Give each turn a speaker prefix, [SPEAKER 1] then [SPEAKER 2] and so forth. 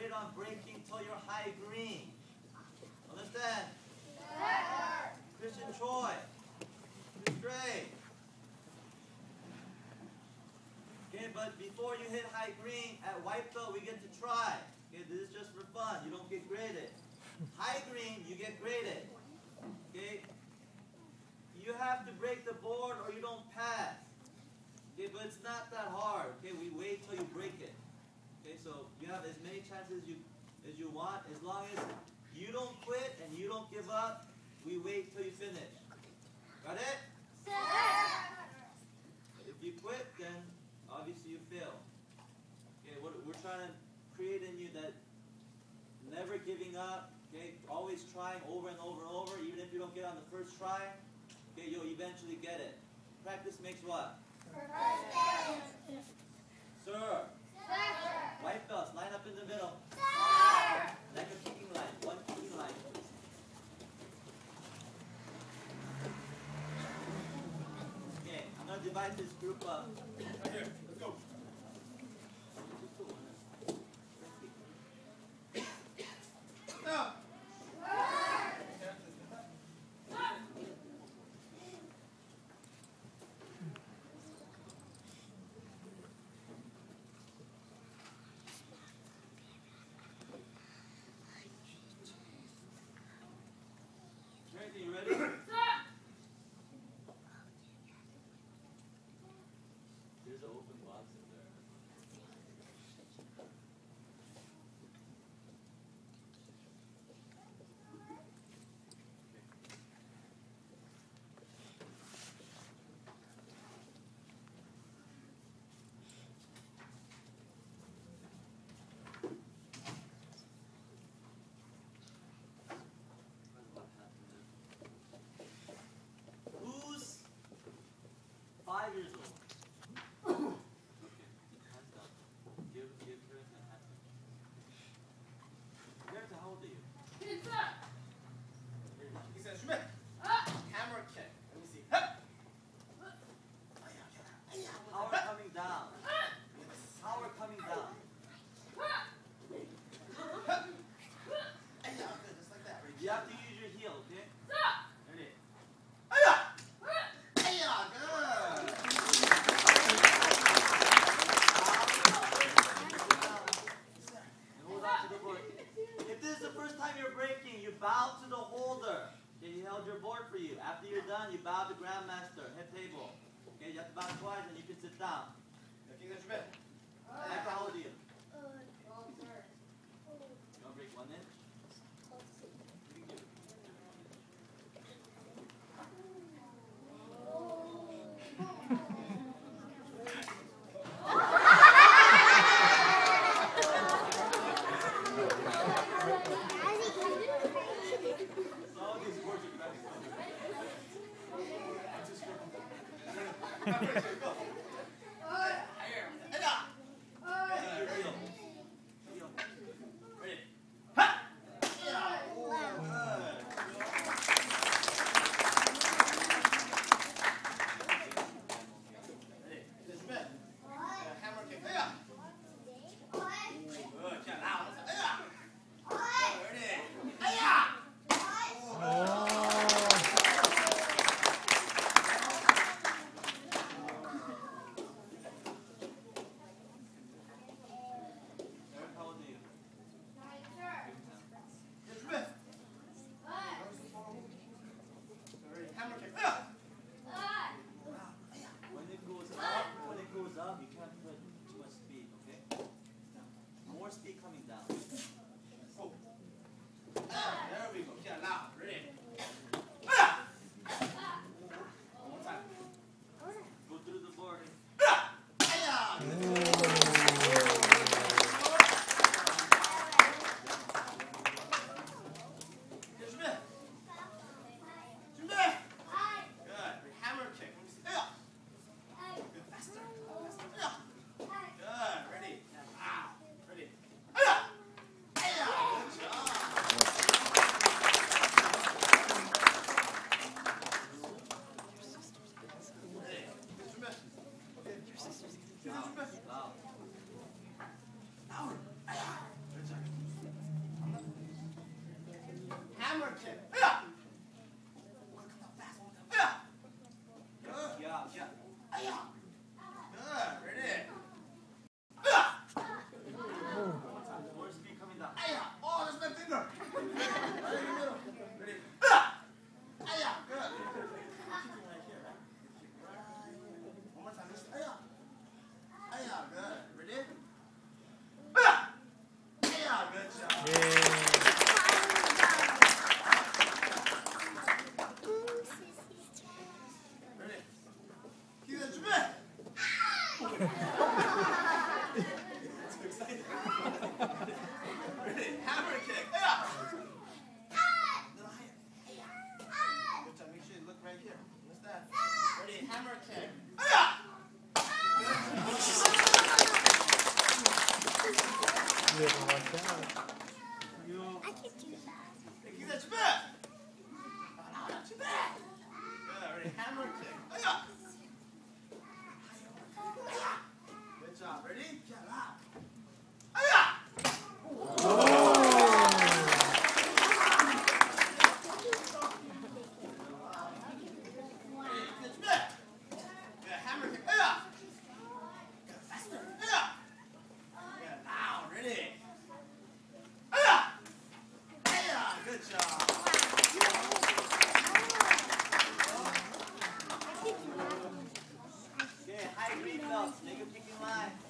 [SPEAKER 1] concentrate on breaking till you're high green. Understand? Christian Choi. Great. Okay, but before you hit high green, at white belt we get to try. Okay, this is just for fun. You don't get graded. High green, you get graded. Okay? You have to break the board or you don't pass. Okay, but it's not that hard. Okay, we wait till you break it. Okay, so you have as many chances as you as you want. As long as you don't quit and you don't give up, we wait till you finish. Got it? If you quit, then obviously you fail. Okay, what we're trying to create in you that never giving up, okay, always trying over and over and over, even if you don't get on the first try, okay, you'll eventually get it. Practice makes what? Sir. White belts, line up in the middle. Like a kicking line, one kicking line. This group up.
[SPEAKER 2] Right here. Let's go. Now.
[SPEAKER 1] Tracy, you ready? There's an open box in there. Who's five years old? Okay. Hands down. Give, give Harrison a hand. Harrison, how old are you?
[SPEAKER 2] He says, Schmidt. Hammer kick. Let me see. Hup.
[SPEAKER 1] Power coming down. Power coming down.
[SPEAKER 2] Hup. Hey, yeah, good. Just like that.
[SPEAKER 1] You have to use your heel, okay? Ready?
[SPEAKER 2] Hey-ya. Hey-ya, good.
[SPEAKER 1] And hold on to the board. If this is the first time you're breaking, you bow to the holder. Okay, he held your board for you. After you're done, you bow to grandmaster, head table. Okay, you have to bow twice and you can sit down.
[SPEAKER 2] King Schmidt.
[SPEAKER 1] Michael, how old are you? You want to break one inch? You
[SPEAKER 2] Hammer kick.
[SPEAKER 1] Okay, high green belts, make picking line.